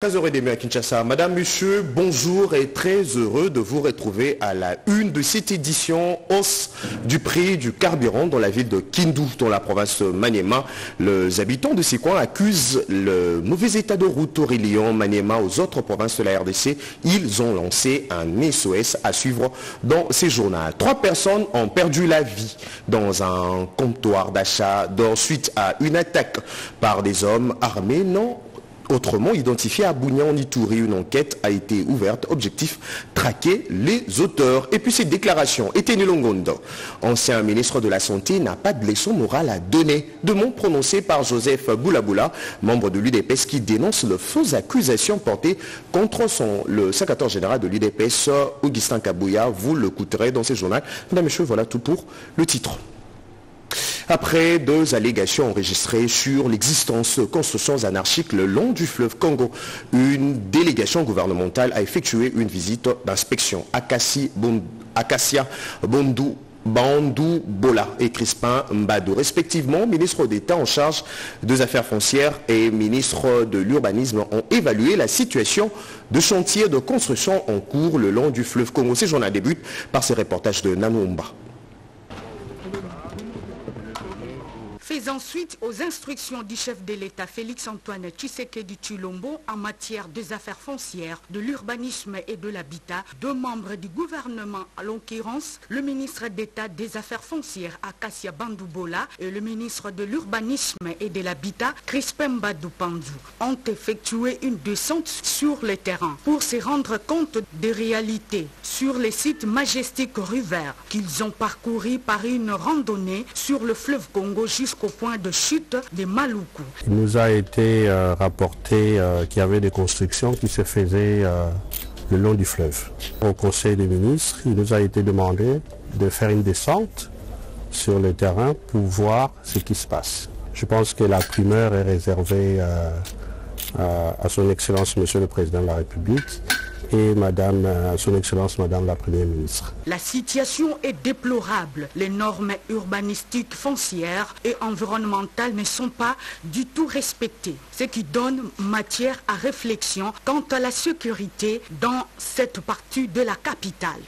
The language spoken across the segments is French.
Très heureux d'aimer à Kinshasa. Madame, Monsieur, bonjour et très heureux de vous retrouver à la une de cette édition hausse du prix du carburant dans la ville de Kindu, dans la province Maniema. Les habitants de ces coins accusent le mauvais état de route reliant Maniema aux autres provinces de la RDC. Ils ont lancé un SOS à suivre dans ces journaux. Trois personnes ont perdu la vie dans un comptoir d'achat suite à une attaque par des hommes armés non autrement identifié à Bougnan Nitouri. Une enquête a été ouverte. Objectif, traquer les auteurs. Et puis cette déclaration, Eteni Longondo, ancien ministre de la Santé, n'a pas de leçon morale à donner. De mots prononcés par Joseph Boulaboula, membre de l'UDPS, qui dénonce les fausses accusations portées contre son, le secrétaire général de l'UDPS, Augustin Kabouya. Vous le coûterez dans ce journal. Mesdames et messieurs, voilà tout pour le titre. Après deux allégations enregistrées sur l'existence de constructions anarchiques le long du fleuve Congo, une délégation gouvernementale a effectué une visite d'inspection. Acacia Bondou Bola et Crispin Mbado, respectivement ministre d'État en charge des affaires foncières et ministre de l'urbanisme, ont évalué la situation de chantiers de construction en cours le long du fleuve Congo. Ces journal débute par ces reportages de Namumba. Faisant suite aux instructions du chef de l'État Félix-Antoine Tshisekedi Chulombo en matière des affaires foncières, de l'urbanisme et de l'habitat, deux membres du gouvernement, à l'occurrence le ministre d'État des Affaires foncières Akassia Bandoubola et le ministre de l'Urbanisme et de l'Habitat Crispin Badou ont effectué une descente sur le terrain pour se rendre compte des réalités sur les sites majestiques rue qu'ils ont parcouru par une randonnée sur le fleuve Congo jusqu'au point de chute de Maloukou. Il nous a été euh, rapporté euh, qu'il y avait des constructions qui se faisaient euh, le long du fleuve. Au Conseil des ministres, il nous a été demandé de faire une descente sur le terrain pour voir ce qui se passe. Je pense que la primeur est réservée à son Excellence Monsieur le Président de la République et Madame, euh, Son Excellence Madame la Première ministre. La situation est déplorable. Les normes urbanistiques foncières et environnementales ne sont pas du tout respectées, ce qui donne matière à réflexion quant à la sécurité dans cette partie de la capitale.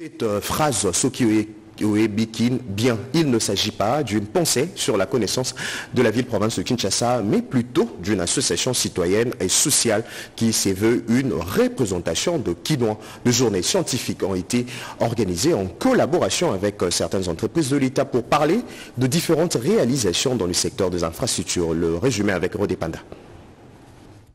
Cette euh, phrase, ce qui est bien. Il ne s'agit pas d'une pensée sur la connaissance de la ville-province de Kinshasa, mais plutôt d'une association citoyenne et sociale qui s'est veut une représentation de Kinois. De journées scientifiques ont été organisées en collaboration avec euh, certaines entreprises de l'État pour parler de différentes réalisations dans le secteur des infrastructures. Le résumé avec Rodé Panda.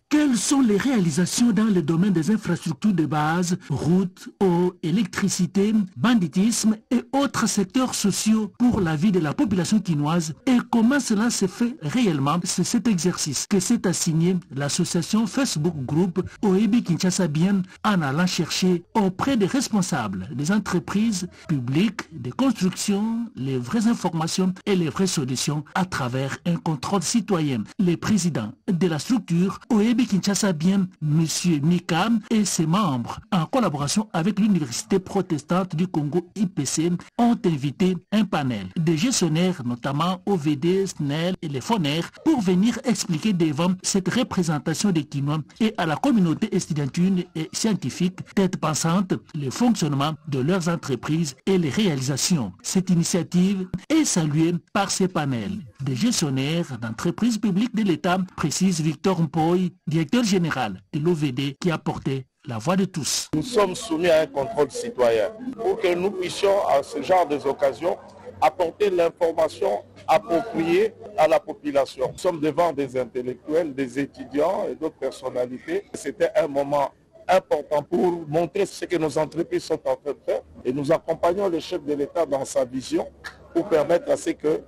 Quelles sont les réalisations dans le domaine des infrastructures de base, routes, eau, électricité, banditisme et autres secteurs sociaux pour la vie de la population quinoise et comment cela se fait réellement? C'est cet exercice que s'est assigné l'association Facebook Group OEB Kinshasa Bien en allant chercher auprès des responsables des entreprises publiques, des constructions, les vraies informations et les vraies solutions à travers un contrôle citoyen. Les présidents de la structure OEB Kinshasa Bien, M. Mikam et ses membres, en collaboration avec l'Université protestante du Congo IPC, ont invité un panel de gestionnaires, notamment OVD, SNEL et les FONER, pour venir expliquer devant cette représentation des Quinois et à la communauté estudiantine et scientifique tête pensante le fonctionnement de leurs entreprises et les réalisations. Cette initiative est saluée par ces panels des gestionnaires d'entreprises publiques de l'État, précise Victor Mpoy, directeur général de l'OVD, qui a porté la voix de tous. Nous sommes soumis à un contrôle citoyen pour que nous puissions, à ce genre d'occasions, apporter l'information appropriée à la population. Nous sommes devant des intellectuels, des étudiants et d'autres personnalités. C'était un moment important pour montrer ce que nos entreprises sont en train de faire et nous accompagnons le chef de l'État dans sa vision pour permettre à ce que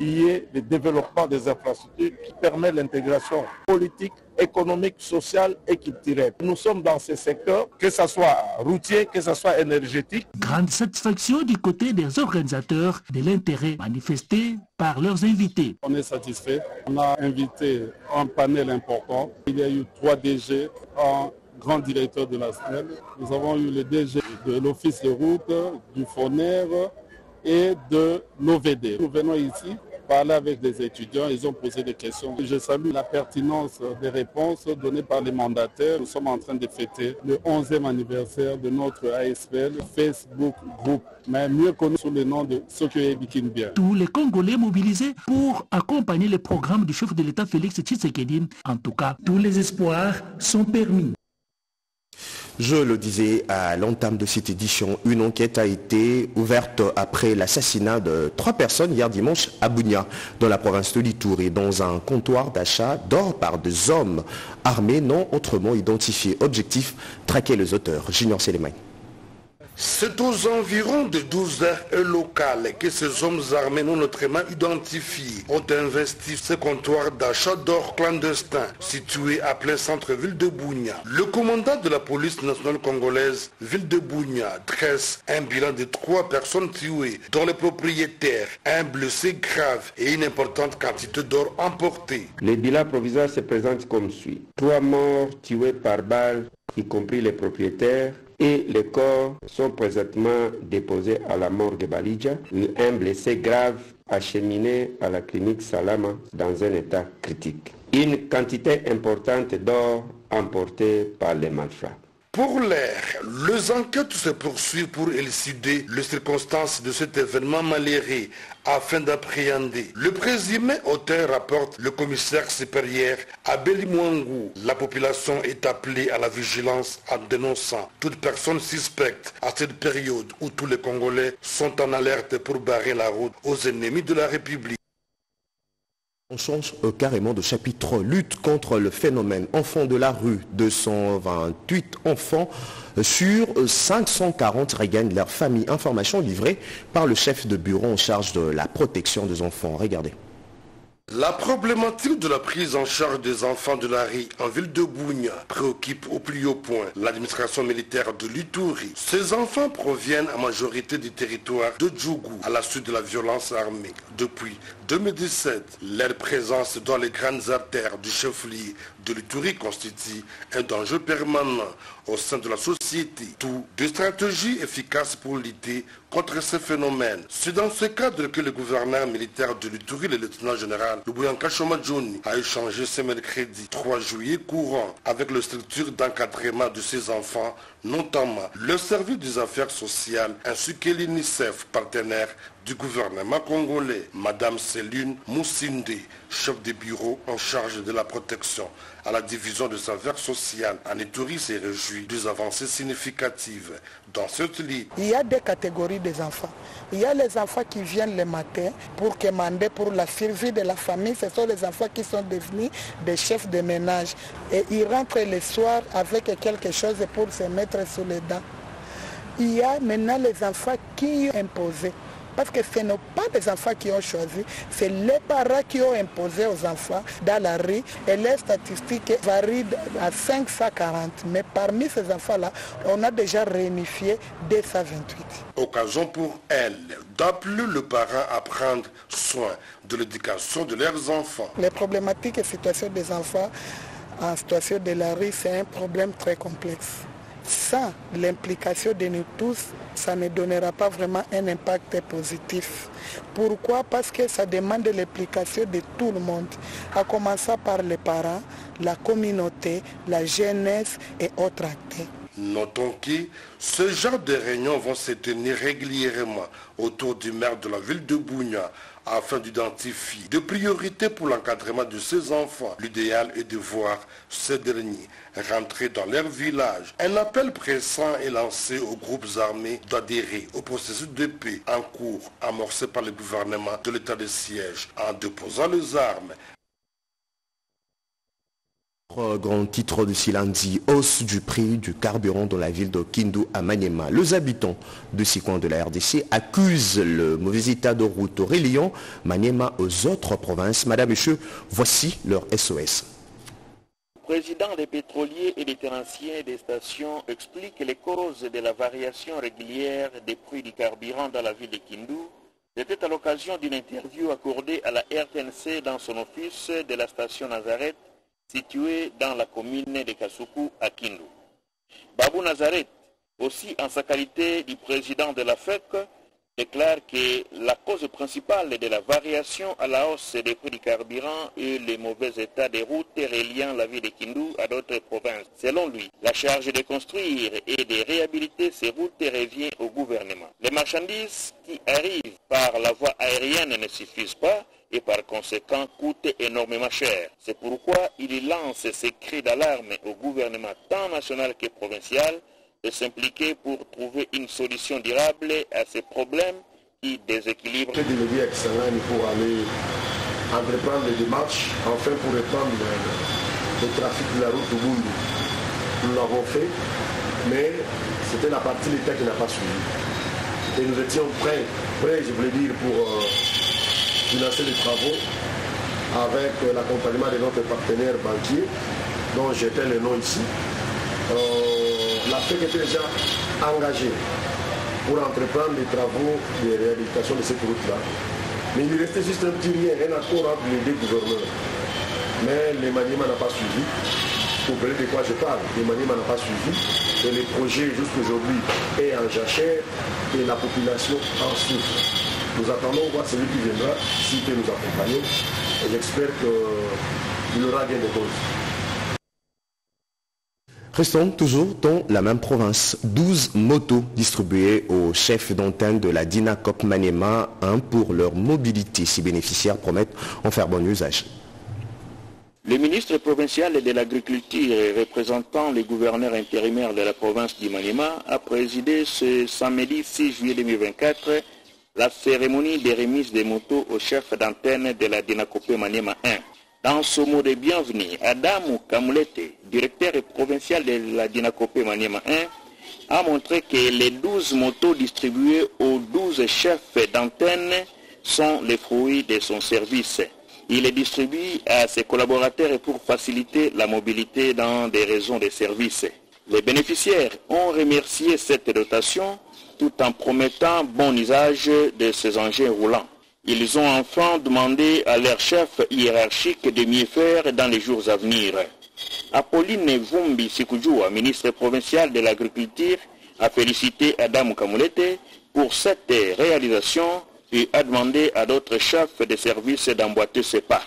y ait le développement des infrastructures qui permet l'intégration politique, économique, sociale et culturelle. Nous sommes dans ces secteurs, que ce soit routier, que ce soit énergétique. Grande satisfaction du côté des organisateurs de l'intérêt manifesté par leurs invités. On est satisfait. On a invité un panel important. Il y a eu trois DG, un grand directeur de la SNEL. Nous avons eu le DG de l'Office de route, du FONER et de l'OVD. Nous venons ici parlé avec des étudiants, ils ont posé des questions. Je salue la pertinence des réponses données par les mandataires. Nous sommes en train de fêter le 11e anniversaire de notre ASPL Facebook Group, mais mieux connu sous le nom de Sokyo Bikinbia. Tous les Congolais mobilisés pour accompagner le programme du chef de l'État Félix Tshisekedi. En tout cas, tous les espoirs sont permis. Je le disais à l'entame de cette édition, une enquête a été ouverte après l'assassinat de trois personnes hier dimanche à Bounia, dans la province de Litouri, dans un comptoir d'achat d'or par des hommes armés non autrement identifiés. Objectif, traquer les auteurs. Junior Sélémagne. C'est aux environs de 12 heures locales que ces hommes armés non autrement identifiés ont investi ce comptoir d'achat d'or clandestin situé à plein centre-ville de Bougna. Le commandant de la police nationale congolaise, ville de Bougna, dresse un bilan de trois personnes tuées, dont les propriétaires, un blessé grave et une importante quantité d'or emporté. Le bilan provisoire se présente comme suit. Trois morts tués par balle, y compris les propriétaires, et les corps sont présentement déposés à la morgue Balidja. Un blessé grave acheminé à la clinique Salama dans un état critique. Une quantité importante d'or emportée par les malfrats. Pour l'air, les enquêtes se poursuivent pour élucider les circonstances de cet événement malheureux afin d'appréhender. Le présumé auteur rapporte le commissaire supérieur Abeli Mwangou. La population est appelée à la vigilance en dénonçant toute personne suspecte à cette période où tous les Congolais sont en alerte pour barrer la route aux ennemis de la République. On change euh, carrément de chapitre. Lutte contre le phénomène enfants de la rue. 228 enfants euh, sur 540 regagnent leur famille. Information livrée par le chef de bureau en charge de la protection des enfants. Regardez. La problématique de la prise en charge des enfants de la rue en ville de Bougna préoccupe au plus haut point l'administration militaire de l'Ituri. Ces enfants proviennent en majorité du territoire de Djougou à la suite de la violence armée. Depuis 2017, leur présence dans les grandes artères du chef-lieu de l'Ituri constitue un danger permanent au sein de la société. Tout de stratégies efficaces pour lutter contre ce phénomène. C'est dans ce cadre que le gouverneur militaire de l'Ituri, le lieutenant général Lubuyanka Johnny, a échangé ce mercredi 3 juillet courant avec les structures d'encadrement de ces enfants, notamment le service des affaires sociales ainsi que l'UNICEF, partenaire du gouvernement congolais, Madame Céline Moussinde, chef de bureau en charge de la protection à la division des affaires sociales en Ituri s'est réjoui des avancées significatives dans cette ligne. Il y a des catégories des enfants. Il y a les enfants qui viennent le matin pour commander pour la survie de la famille. Ce sont les enfants qui sont devenus des chefs de ménage. Et ils rentrent le soir avec quelque chose pour se mettre sous les dents. Il y a maintenant les enfants qui ont imposé. Parce que ce ne sont pas des enfants qui ont choisi, c'est les parents qui ont imposé aux enfants dans la rue et les statistiques varient à 540. Mais parmi ces enfants-là, on a déjà réunifié 228. Occasion pour elles d'appeler le parent à prendre soin de l'éducation de leurs enfants. Les problématiques et situations des enfants en situation de la rue, c'est un problème très complexe sans l'implication de nous tous, ça ne donnera pas vraiment un impact positif. Pourquoi? Parce que ça demande l'implication de tout le monde, à commencer par les parents, la communauté, la jeunesse et autres acteurs. Notons que ce genre de réunions vont se tenir régulièrement autour du maire de la ville de Bougna afin d'identifier des priorités pour l'encadrement de ces enfants. L'idéal est de voir ces derniers rentrer dans leur village. Un appel pressant est lancé aux groupes armés d'adhérer au processus de paix en cours amorcé par le gouvernement de l'état de siège en déposant les armes Grand titre de Silandi, hausse du prix du carburant dans la ville de Kindu à Maniema. Les habitants de ces coins de la RDC accusent le mauvais état de route reliant Maniema aux autres provinces. Madame, Monsieur, voici leur SOS. Le président des pétroliers et des terranciers des stations explique les causes de la variation régulière des prix du carburant dans la ville de Kindu. C'était à l'occasion d'une interview accordée à la RTNC dans son office de la station Nazareth situé dans la commune de Kasuku à Kindu. Babou Nazareth, aussi en sa qualité du président de la FEC, déclare que la cause principale de la variation à la hausse des prix du carburant est le mauvais état des routes reliant la ville de Kindu à d'autres provinces. Selon lui, la charge de construire et de réhabiliter ces routes revient au gouvernement. Les marchandises qui arrivent par la voie aérienne ne suffisent pas et par conséquent coûtent énormément cher. C'est pourquoi il lance ces cris d'alarme au gouvernement tant national que provincial de s'impliquer pour trouver une solution durable à ces problèmes qui déséquilibrent. Délégué à Kisangani pour aller entreprendre les démarches, enfin pour reprendre le, le trafic de la route de Bundu. Nous l'avons fait, mais c'était la partie de l'État qui n'a pas suivi. Et nous étions prêts, prêts je voulais dire, pour euh, financer les travaux avec euh, l'accompagnement de notre partenaire banquier, dont j'étais le nom ici. Euh, la FEC était déjà engagée pour entreprendre les travaux de réhabilitation de cette route-là. Mais il restait juste un petit lien, un accord entre les deux gouverneurs. Mais le maniement n'a pas suivi. Vous comprenez de quoi je parle? Le maniement n'a pas suivi. Et le projet jusqu'aujourd'hui est en jachère et la population en souffre. Nous attendons voir celui qui viendra, s'il peut nous accompagner. Et j'espère qu'il aura gain de cause. Restons toujours dans la même province. 12 motos distribuées aux chefs d'antenne de la DINACOP Manema, un pour leur mobilité. Ces bénéficiaires promettent en faire bon usage. Le ministre provincial de l'Agriculture et représentant les gouverneurs intérimaires de la province du Manema a présidé ce samedi 6 juillet 2024 la cérémonie de remise des motos aux chefs d'antenne de la DINACOP Manema 1. Dans ce mot de bienvenue, Adam Kamulete, directeur provincial de la Dinakopé Maniema 1, a montré que les 12 motos distribuées aux 12 chefs d'antenne sont les fruits de son service. Il les distribue à ses collaborateurs pour faciliter la mobilité dans des raisons de service. Les bénéficiaires ont remercié cette dotation tout en promettant bon usage de ces engins roulants. Ils ont enfin demandé à leur chef hiérarchique de mieux faire dans les jours à venir. Apolline Vumbi Sikujua, ministre provincial de l'Agriculture, a félicité Adam Kamulete pour cette réalisation et a demandé à d'autres chefs de service d'emboîter ses pas.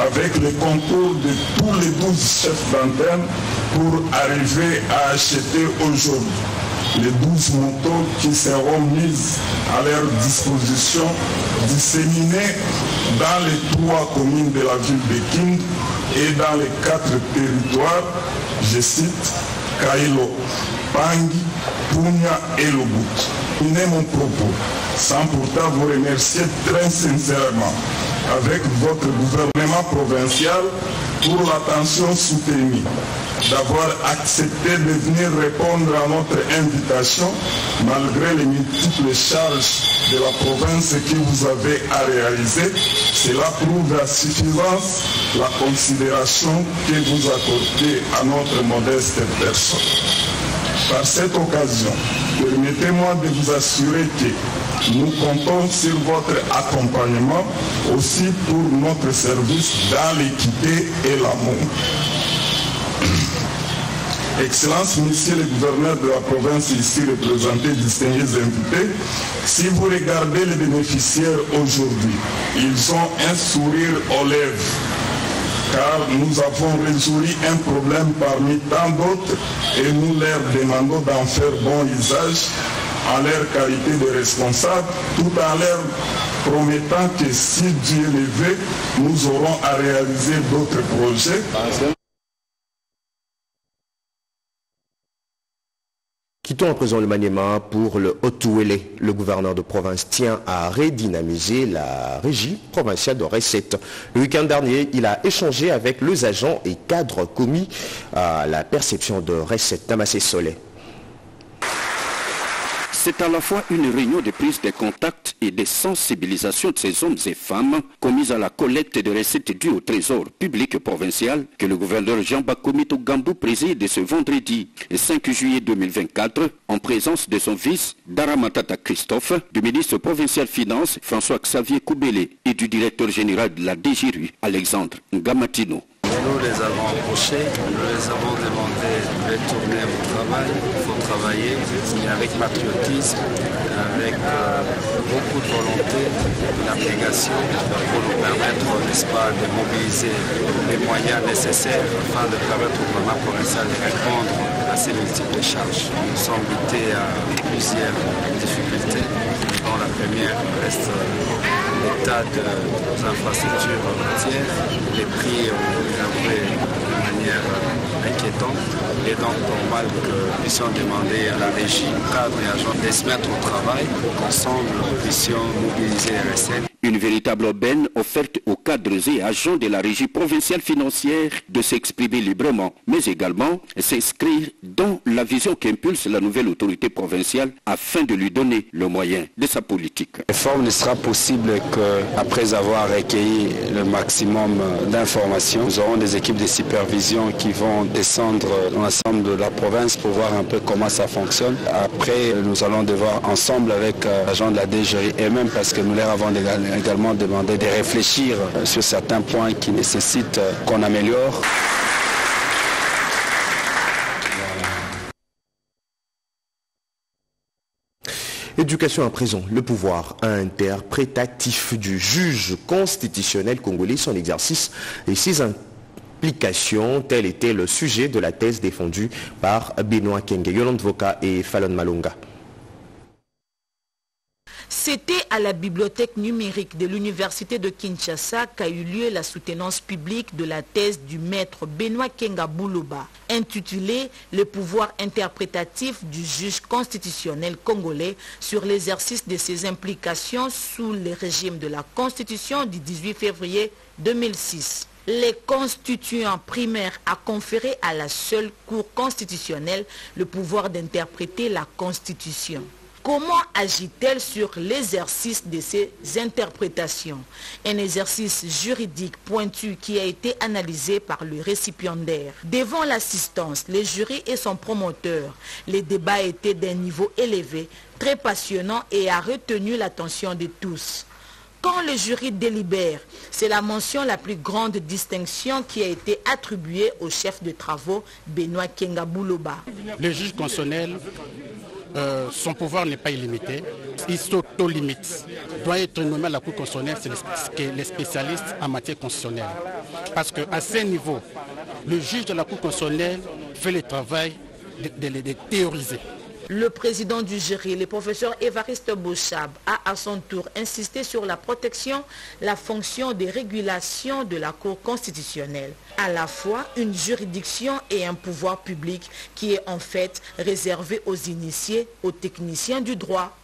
Avec le concours de tous les 12 chefs d'antenne pour arriver à acheter aujourd'hui les 12 motos qui seront mises à leur disposition, disséminées dans les trois communes de la ville de King et dans les quatre territoires, je cite, Kailo, Pangi, Punya et Lobut. Finez mon propos, sans pourtant vous remercier très sincèrement avec votre gouvernement provincial pour l'attention soutenue, d'avoir accepté de venir répondre à notre invitation malgré les multiples charges de la province que vous avez à réaliser. Cela prouve à suffisance la considération que vous accordez à notre modeste personne. Par cette occasion, permettez-moi de vous assurer que nous comptons sur votre accompagnement aussi pour notre service dans l'équité et l'amour. Excellence, Monsieur le gouverneur de la province ici représenté, distingués invités, si vous regardez les bénéficiaires aujourd'hui, ils ont un sourire aux lèvres car nous avons résolu un problème parmi tant d'autres et nous leur demandons d'en faire bon usage en leur qualité de responsable, tout en leur promettant que si Dieu le veut, nous aurons à réaliser d'autres projets. Quittons à présent le Maniema pour le Haut-Ouélé. Le gouverneur de province tient à redynamiser la régie provinciale de recettes. Le week-end dernier, il a échangé avec les agents et cadres commis à la perception de recettes. Damassé Soleil. C'est à la fois une réunion de prise de contact et de sensibilisation de ces hommes et femmes commises à la collecte de recettes dues au trésor public provincial que le gouverneur Jean Bakomito Gambou préside ce vendredi 5 juillet 2024 en présence de son fils Daramatata Christophe, du ministre provincial Finances François Xavier Koubélé et du directeur général de la DGRU Alexandre Ngamatino. Nous les avons embauchés, nous les avons demandé de retourner au travail, il faut travailler, mais avec patriotisme, avec euh, beaucoup de volonté, d'abnégation pour nous permettre, n'est-ce pas, de mobiliser les moyens nécessaires afin de permettre au gouvernement provincial de répondre à ces multiples charges. Nous sommes butés à plusieurs difficultés, dont la première reste l'état de nos infrastructures routières. Les prix ont grimpé de manière inquiétante et donc normal que nous puissions demander à la régie, cadre et agents de se mettre au travail, qu'ensemble nous puissions mobiliser les recettes une véritable aubaine offerte aux cadres et agents de la régie provinciale financière de s'exprimer librement, mais également s'inscrire dans la vision qu'impulse la nouvelle autorité provinciale afin de lui donner le moyen de sa politique. La réforme ne sera possible qu'après avoir recueilli le maximum d'informations. Nous aurons des équipes de supervision qui vont descendre dans l'ensemble de la province pour voir un peu comment ça fonctionne. Après, nous allons devoir ensemble avec l'agent de la DGI et même parce que nous leur avons également demandé de réfléchir sur certains points qui nécessitent qu'on améliore. Éducation à présent, le pouvoir interprétatif du juge constitutionnel congolais, son exercice et ses tel était le sujet de la thèse défendue par Benoît Kenge, Yolande Voka et Fallon Malunga. C'était à la bibliothèque numérique de l'université de Kinshasa qu'a eu lieu la soutenance publique de la thèse du maître Benoît Kenga Boulouba, intitulée Le pouvoir interprétatif du juge constitutionnel congolais sur l'exercice de ses implications sous le régime de la Constitution du 18 février 2006 les constituants primaires a conféré à la seule Cour constitutionnelle le pouvoir d'interpréter la Constitution. Comment agit-elle sur l'exercice de ces interprétations? Un exercice juridique pointu qui a été analysé par le récipiendaire. Devant l'assistance, le jury et son promoteur, les débats étaient d'un niveau élevé, très passionnant et a retenu l'attention de tous. Quand le jury délibère, c'est la mention la plus grande distinction qui a été attribuée au chef de travaux Benoît Kengabouloba. Le juge constitutionnel euh, son pouvoir n'est pas illimité, il s'auto-limite. Doit être nommé à la Cour constitutionnelle, c'est les spécialistes en matière constitutionnelle. Parce qu'à ce niveau, le juge de la Cour constitutionnelle fait le travail de, de, de théoriser. Le président du jury, le professeur Évariste Bouchab, a à son tour insisté sur la protection, la fonction de régulation de la Cour constitutionnelle. À la fois une juridiction et un pouvoir public qui est en fait réservé aux initiés, aux techniciens du droit.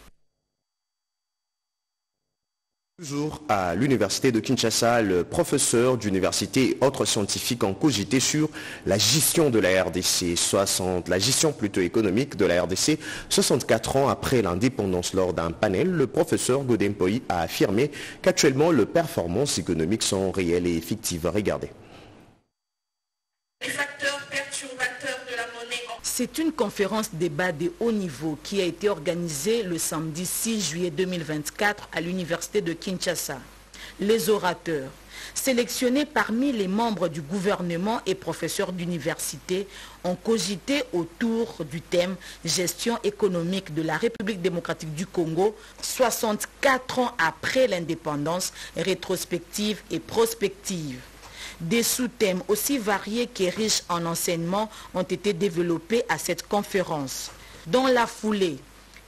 Toujours à l'université de Kinshasa, le professeur d'université et autres scientifiques ont cogité sur la gestion de la RDC, 60, la gestion plutôt économique de la RDC, 64 ans après l'indépendance lors d'un panel. Le professeur Godempoï a affirmé qu'actuellement, les performances économiques sont réelles et effectives. Regardez. C'est une conférence débat de haut niveau qui a été organisée le samedi 6 juillet 2024 à l'université de Kinshasa. Les orateurs, sélectionnés parmi les membres du gouvernement et professeurs d'université, ont cogité autour du thème gestion économique de la République démocratique du Congo, 64 ans après l'indépendance, rétrospective et prospective. Des sous-thèmes aussi variés que riches en enseignements ont été développés à cette conférence. Dans la foulée,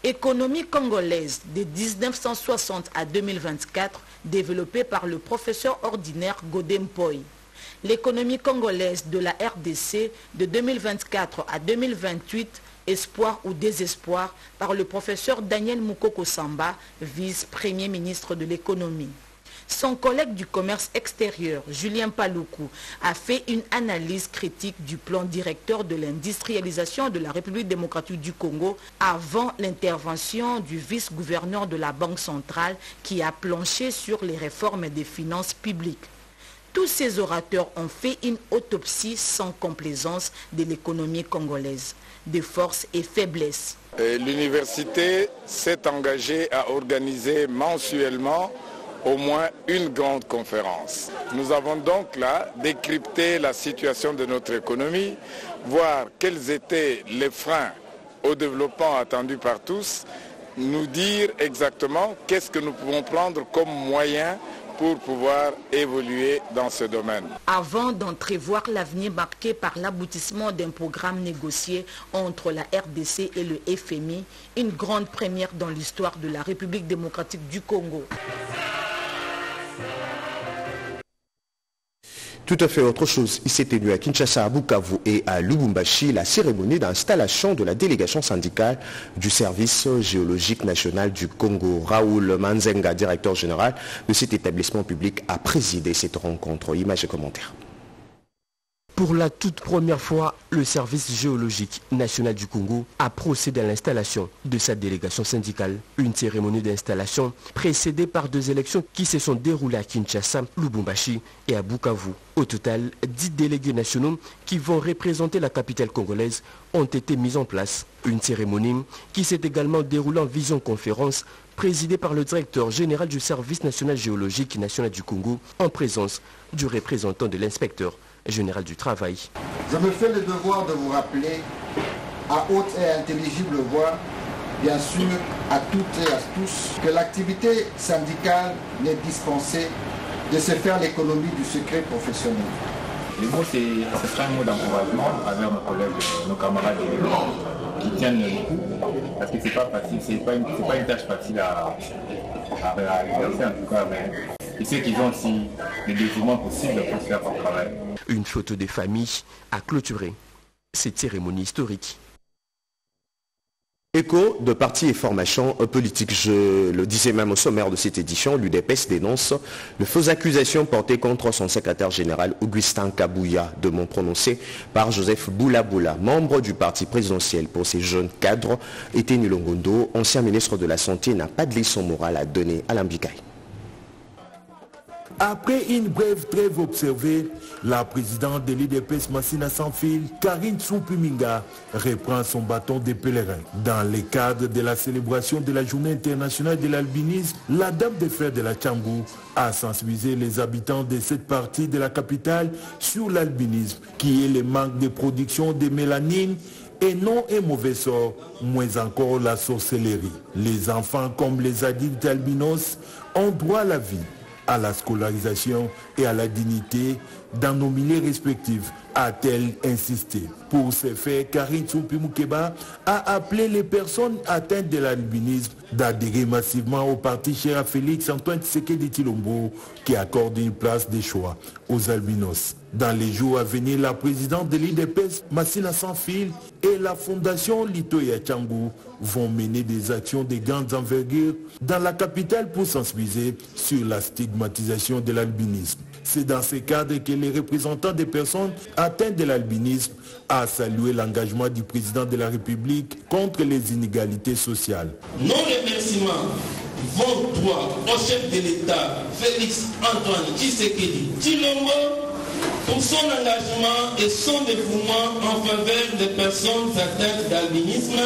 économie congolaise de 1960 à 2024, développée par le professeur ordinaire Godem Poi. L'économie congolaise de la RDC de 2024 à 2028, espoir ou désespoir, par le professeur Daniel Moukoko Samba, vice-premier ministre de l'économie. Son collègue du commerce extérieur, Julien Paloukou, a fait une analyse critique du plan directeur de l'industrialisation de la République démocratique du Congo avant l'intervention du vice-gouverneur de la Banque centrale qui a planché sur les réformes des finances publiques. Tous ces orateurs ont fait une autopsie sans complaisance de l'économie congolaise, de forces et faiblesses. L'université s'est engagée à organiser mensuellement au moins une grande conférence. Nous avons donc là décrypté la situation de notre économie, voir quels étaient les freins au développement attendu par tous, nous dire exactement qu'est-ce que nous pouvons prendre comme moyen pour pouvoir évoluer dans ce domaine. Avant d'entrevoir l'avenir marqué par l'aboutissement d'un programme négocié entre la RDC et le FMI, une grande première dans l'histoire de la République démocratique du Congo. Tout à fait autre chose. Il s'est tenu à Kinshasa, à Bukavu et à Lubumbashi la cérémonie d'installation de la délégation syndicale du service géologique national du Congo. Raoul Manzenga, directeur général de cet établissement public, a présidé cette rencontre. Images et commentaires. Pour la toute première fois, le service géologique national du Congo a procédé à l'installation de sa délégation syndicale. Une cérémonie d'installation précédée par deux élections qui se sont déroulées à Kinshasa, Lubumbashi et à Bukavu. Au total, dix délégués nationaux qui vont représenter la capitale congolaise ont été mis en place. Une cérémonie qui s'est également déroulée en vision conférence présidée par le directeur général du service national géologique national du Congo en présence du représentant de l'inspecteur général du travail. Je me fais le devoir de vous rappeler à haute et intelligible voix, bien sûr à toutes et à tous, que l'activité syndicale n'est dispensée de se faire l'économie du secret professionnel. Le mot, c'est, ce sera un mot d'encouragement avec nos collègues, nos camarades qui tiennent le coup, parce que c'est pas facile, c'est pas une, pas une tâche facile à, à, réaliser en tout cas, mais et ceux qui ont aussi les dévouements possibles pour faire leur travail. Une photo des familles a clôturé cette cérémonie historique. Écho de partis et formations politiques. Je le disais même au sommaire de cette édition, l'UDPS dénonce de fausses accusations portées contre son secrétaire général Augustin Kabouya, de mon prononcé par Joseph Boulaboula, membre du parti présidentiel pour ces jeunes cadres. Ete Nilongondo, ancien ministre de la Santé, n'a pas de leçon morale à donner à l'Ambikaï. Après une brève trêve observée, la présidente de l'IDPS Massina Sanfil, Karine Soupuminga, reprend son bâton de pèlerin. Dans le cadre de la célébration de la journée internationale de l'albinisme, la Dame de Fer de la Tchangou a sensibilisé les habitants de cette partie de la capitale sur l'albinisme, qui est le manque de production de mélanine et non un mauvais sort, moins encore la sorcellerie. Les enfants comme les adultes albinos ont droit à la vie à la scolarisation et à la dignité dans nos milieux respectifs, a-t-elle insisté. Pour ce faire, Karine Soupimukeba a appelé les personnes atteintes de l'albinisme d'adhérer massivement au parti cher à Félix Antoine Tshisekedi Tilombo qui accorde une place de choix aux albinos. Dans les jours à venir, la présidente de l'IDPS, Massina Sanfil, et la fondation Litoya Tchangou vont mener des actions de grandes envergures dans la capitale pour sensibiliser sur la stigmatisation de l'albinisme. C'est dans ce cadre que les représentants des personnes atteintes de l'albinisme a salué l'engagement du président de la République contre les inégalités sociales. Nos remerciements vont droit au chef de l'État, Félix Antoine Tshisekedi Chilombo, pour son engagement et son dévouement en faveur des personnes atteintes d'albinisme.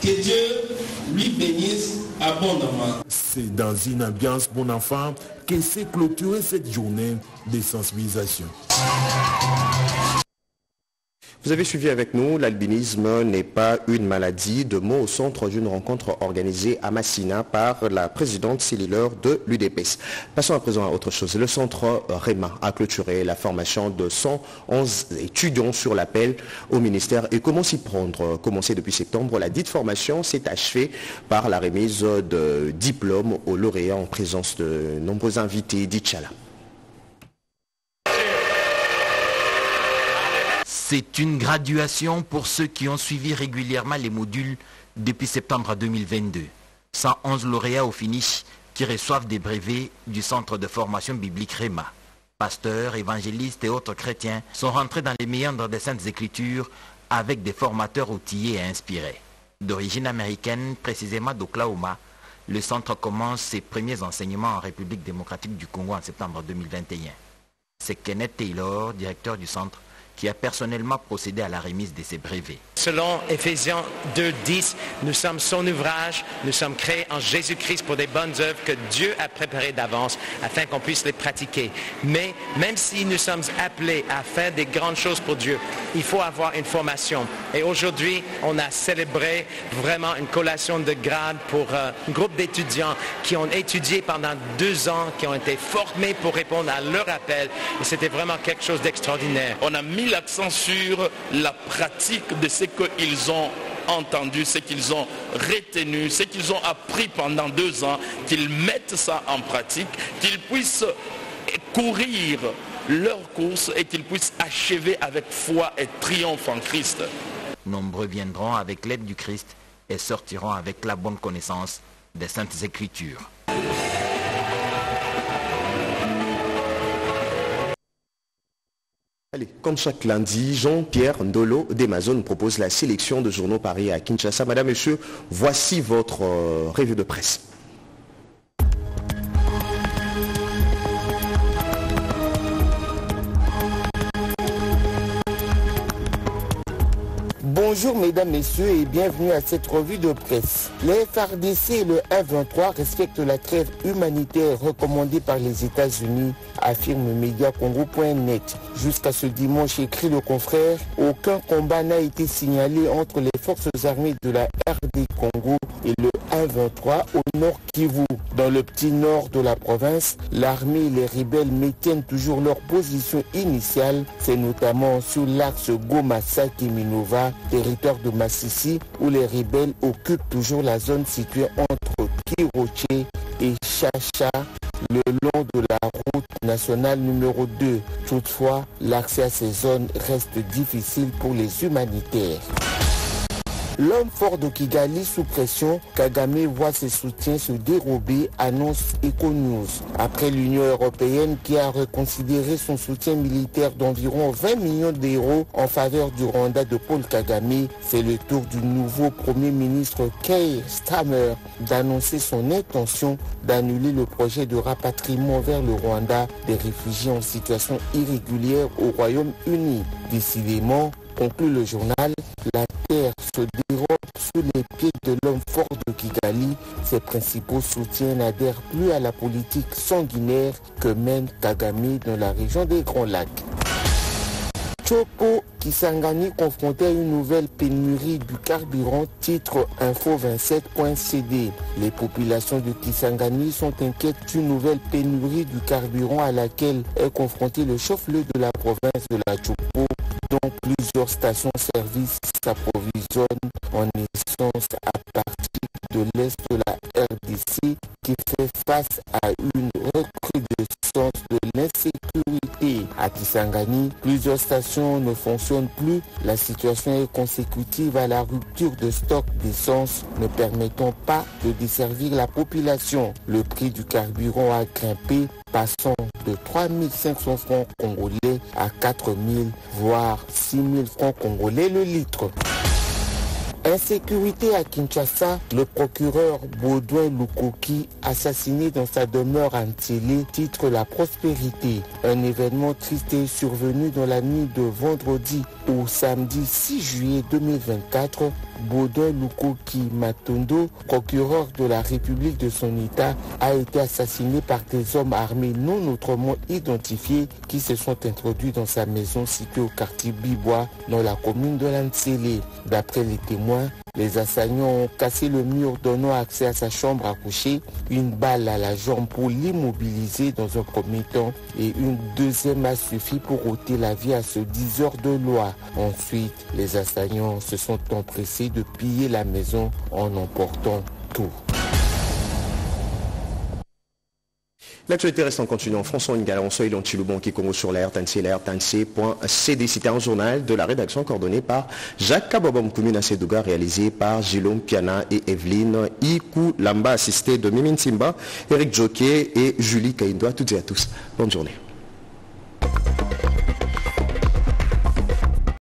Que Dieu lui bénisse abondamment. C'est dans une ambiance bon enfant que s'est clôturée cette journée de sensibilisation. Vous avez suivi avec nous, l'albinisme n'est pas une maladie, de mots au centre d'une rencontre organisée à Massina par la présidente cellulaire de l'UDPS. Passons à présent à autre chose. Le centre REMA a clôturé la formation de 111 étudiants sur l'appel au ministère et comment s'y prendre? Commencé depuis septembre, la dite formation s'est achevée par la remise de diplômes aux lauréats en présence de nombreux invités d'Itchala. C'est une graduation pour ceux qui ont suivi régulièrement les modules depuis septembre 2022. 111 lauréats au finish qui reçoivent des brevets du centre de formation biblique REMA. Pasteurs, évangélistes et autres chrétiens sont rentrés dans les méandres des Saintes Écritures avec des formateurs outillés et inspirés. D'origine américaine, précisément d'Oklahoma, le centre commence ses premiers enseignements en République démocratique du Congo en septembre 2021. C'est Kenneth Taylor, directeur du centre, qui a personnellement procédé à la remise de ces brevets. selon Éphésiens 2, 10, nous sommes son ouvrage, nous sommes créés en Jésus-Christ pour des bonnes œuvres que Dieu a préparées d'avance afin qu'on puisse les pratiquer. Mais même si nous sommes appelés à faire des grandes choses pour Dieu, il faut avoir une formation. Et aujourd'hui, on a célébré vraiment une collation de grade pour euh, un groupe d'étudiants qui ont étudié pendant deux ans, qui ont été formés pour répondre à leur appel. Et c'était vraiment quelque chose d'extraordinaire. On a mis l'accent sur la pratique de ce qu'ils ont entendu, ce qu'ils ont retenu, ce qu'ils ont appris pendant deux ans, qu'ils mettent ça en pratique, qu'ils puissent courir leur course et qu'ils puissent achever avec foi et triomphe en Christ. Nombreux viendront avec l'aide du Christ et sortiront avec la bonne connaissance des Saintes Écritures. Comme chaque lundi, Jean-Pierre Ndolo d'Amazon propose la sélection de journaux Paris à Kinshasa. Madame, Monsieur, voici votre euh, revue de presse. Bonjour mesdames, messieurs et bienvenue à cette revue de presse. Les FRDC et le 1-23 respectent la trêve humanitaire recommandée par les États-Unis, affirme Mediacongo.net. Jusqu'à ce dimanche, écrit le confrère, aucun combat n'a été signalé entre les forces armées de la RD Congo et le 1-23 au nord Kivu. Dans le petit nord de la province, l'armée et les rebelles maintiennent toujours leur position initiale. C'est notamment sur l'axe Goma-Saki-Minova, territoire de Massissi, où les rebelles occupent toujours la zone située entre Kiroche et Chacha, le long de la route nationale numéro 2. Toutefois, l'accès à ces zones reste difficile pour les humanitaires. L'homme fort de Kigali sous pression, Kagame voit ses soutiens se dérober, annonce EcoNews. Après l'Union européenne qui a reconsidéré son soutien militaire d'environ 20 millions d'euros en faveur du Rwanda de Paul Kagame, c'est le tour du nouveau Premier ministre Keir Stammer d'annoncer son intention d'annuler le projet de rapatriement vers le Rwanda des réfugiés en situation irrégulière au Royaume-Uni. Décidément, conclut le journal, la terre se dérobe sous les pieds de l'homme fort de Kigali. Ses principaux soutiens n'adhèrent plus à la politique sanguinaire que mène Kagame dans la région des Grands Lacs. Chopo Kisangani confronté à une nouvelle pénurie du carburant, titre info27.cd. Les populations de Kisangani sont inquiètes d'une nouvelle pénurie du carburant à laquelle est confronté le chef-lieu de la province de la Chopo, plusieurs stations-service s'approvisionnent en essence à partir de l'est de la RDC qui fait face à une recrudescence de l'insécurité. À Kisangani, plusieurs stations ne fonctionnent plus. La situation est consécutive à la rupture de stock d'essence ne permettant pas de desservir la population. Le prix du carburant a grimpé passant de 3500 francs congolais à 4000 voire 6000 francs congolais le litre. Insécurité à Kinshasa, le procureur Baudouin Lukoki, assassiné dans sa demeure à titre La Prospérité. Un événement triste est survenu dans la nuit de vendredi au samedi 6 juillet 2024. Baudouin Lukoki Matondo, procureur de la République de son État, a été assassiné par des hommes armés non autrement identifiés qui se sont introduits dans sa maison située au quartier Bibois dans la commune de Lansélé. D'après les témoins, les assaillants ont cassé le mur donnant accès à sa chambre à coucher, une balle à la jambe pour l'immobiliser dans un premier temps et une deuxième a suffi pour ôter la vie à ce diseur de loi. Ensuite, les assaillants se sont empressés de piller la maison en emportant tout. L'actualité reste en continu en France, en Ingala, en Soïl, en Chilubon, qui Congo sur la RTNC, la RTNC.cd. C'était un journal de la rédaction coordonné par Jacques Kabobom Koumina Sedouga, réalisé par Gilom Piana et Evelyne Ikou Lamba, assisté de Mimine Simba, Eric Joquet et Julie Kaïndo. À toutes et à tous. Bonne journée.